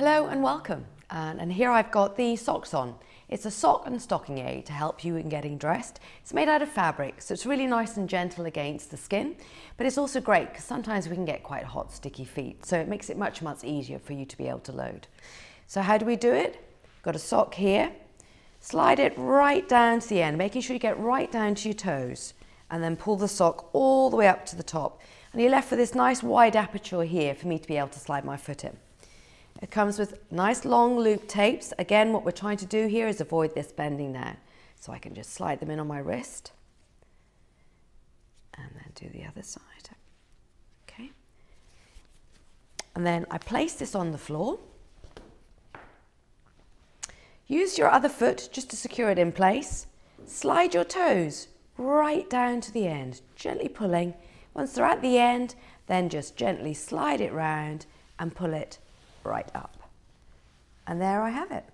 welcome. And, welcome. and here I've got the Soxon. It's a sock and stocking aid to help you in getting dressed. It's made out of fabric, so it's really nice and gentle against the skin, but it's also great because sometimes we can get quite hot, sticky feet, so it makes it much, much easier for you to be able to load. So how do we do it? Got a sock here, slide it right down to the end, making sure you get right down to your toes, and then pull the sock all the way up to the top. And you're left with this nice wide aperture here for me to be able to slide my foot in. It comes with nice long loop tapes. Again, what we're trying to do here is avoid this bending there. So I can just slide them in on my wrist and then do the other side. Okay. And then I place this on the floor. Use your other foot just to secure it in place. Slide your toes right down to the end, gently pulling. Once they're at the end, then just gently slide it round and pull it right up. And there I have it.